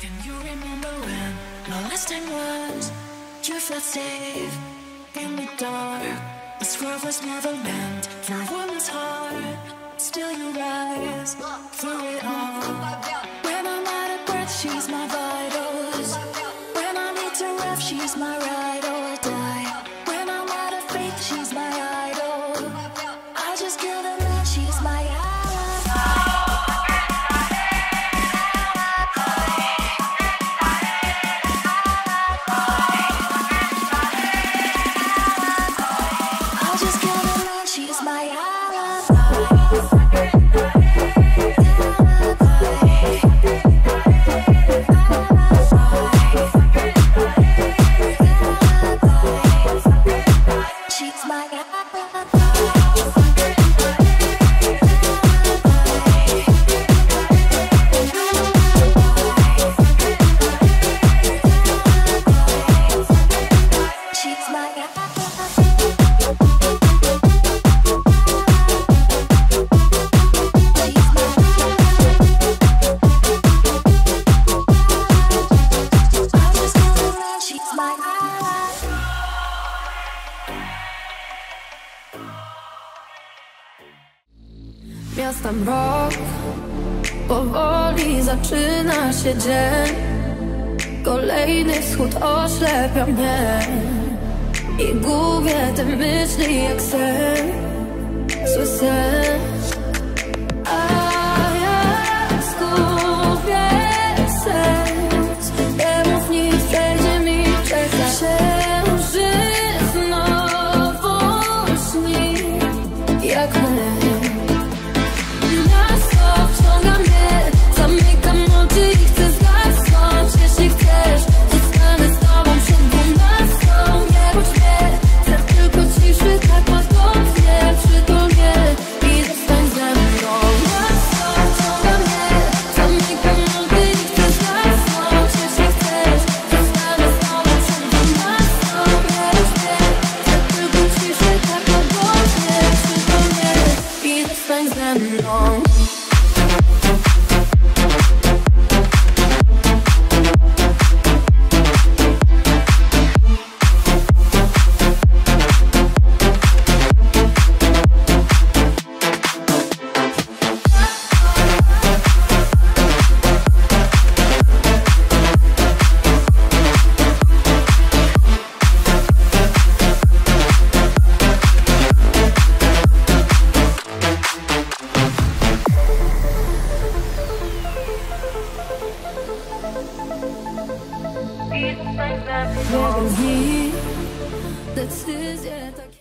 Can you remember when the last time was? You felt safe in the dark. This world was never meant for a woman's heart. Still you rise through it all. When I'm out of breath, she's my vitals. When I need to rest, she's my ride or die. Bye. Miasta mrok Powoli zaczyna się dzień. Kolejny wschód oślepia mnie. I gubię te myśli jak sen. Zły sen zostań ze Magazine that says yeah.